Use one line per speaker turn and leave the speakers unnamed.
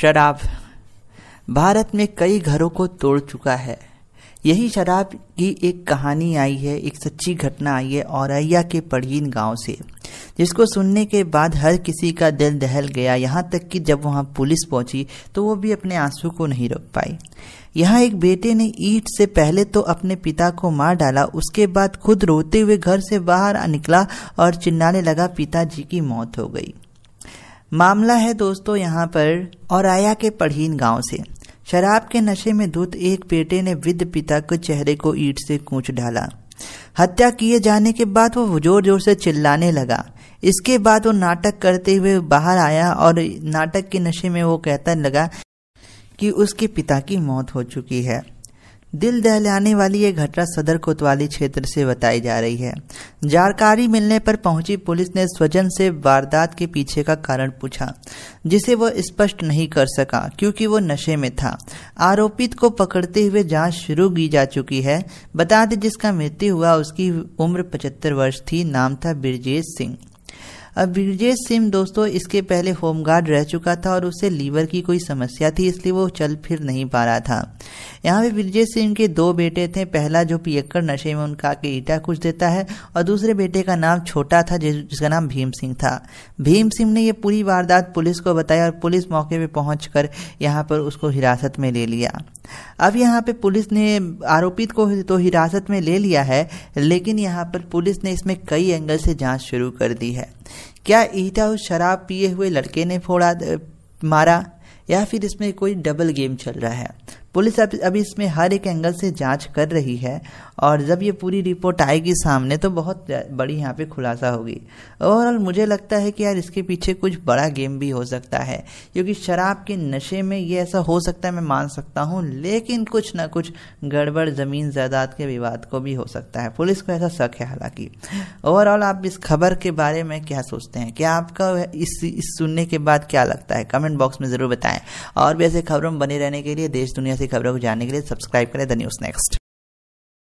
शराब। भारत में कई घरों को तोड़ चुका है। यही शराब की एक कहानी आई है, एक सच्ची घटना आई है औरैया के पड़ीन गाँव से, जिसको सुनने के बाद हर किसी का दिल दहल गया। यहाँ तक कि जब वहाँ पुलिस पहुँची तो वो भी अपने आँसू को नहीं रोक पाई। यहाँ एक बेटे ने ईट से पहले तो अपने पिता को मार डाला, उसके बाद खुद रोते हुए घर से बाहर निकला और चिल्लाने लगा, पिताजी की मौत हो गई। मामला है दोस्तों यहाँ पर और आया के पढ़ीन गाँव से। शराब के नशे में धुत एक बेटे ने वृद्ध पिता के चेहरे को ईट से कूच डाला। हत्या किए जाने के बाद वो ज़ोर ज़ोर से चिल्लाने लगा। इसके बाद वो नाटक करते हुए बाहर आया और नाटक के नशे में वो कहता लगा कि उसके पिता की मौत हो चुकी है। दिल दहलाने वाली ये घटना सदर कोतवाली क्षेत्र से बताई जा रही है। जानकारी मिलने पर पहुँची पुलिस ने स्वजन से वारदात के पीछे का कारण पूछा, जिसे वह स्पष्ट नहीं कर सका, क्योंकि वो नशे में था। आरोपित को पकड़ते हुए जाँच शुरू की जा चुकी है। बता दें जिसका मृत्यु हुआ, उसकी उम्र पचहत्तर वर्ष थी, नाम था बिरजेश सिंह। अब ब्रिजेश सिंह, दोस्तों, इसके पहले होमगार्ड रह चुका था और उसे लीवर की कोई समस्या थी, इसलिए वो चल फिर नहीं पा रहा था। यहाँ पे ब्रिजेश सिंह के दो बेटे थे, पहला जो पियक्कर नशे में उनका के ईटा कुछ देता है और दूसरे बेटे का नाम छोटा था जिसका नाम भीम सिंह था। भीम सिंह ने यह पूरी वारदात पुलिस को बताया और पुलिस मौके पर पहुँच कर यहाँ पर उसको हिरासत में ले लिया। अब यहाँ पे पुलिस ने आरोपित को तो हिरासत में ले लिया है, लेकिन यहाँ पर पुलिस ने इसमें कई एंगल से जाँच शुरू कर दी है। क्या ईटा और शराब पिए हुए लड़के ने फोड़ा मारा? या फिर इसमें कोई डबल गेम चल रहा है? पुलिस अब अभी इसमें हर एक एंगल से जाँच कर रही है और जब ये पूरी रिपोर्ट आएगी सामने तो बहुत बड़ी यहाँ पे खुलासा होगी। ओवरऑल मुझे लगता है कि यार इसके पीछे कुछ बड़ा गेम भी हो सकता है क्योंकि शराब के नशे में ये ऐसा हो सकता है मैं मान सकता हूँ लेकिन कुछ ना कुछ गड़बड़ ज़मीन जायदाद के विवाद को भी हो सकता है। पुलिस को ऐसा शक है हालाँकि। ओवरऑल आप इस खबर के बारे में क्या सोचते हैं? क्या आपका इस, इस सुनने के बाद क्या लगता है? कमेंट बॉक्स में ज़रूर बताएँ। और भी ऐसे खबरों में बने रहने के लिए देश दुनिया ऐसी खबरों को जानने के लिए सब्सक्राइब करें। The news next.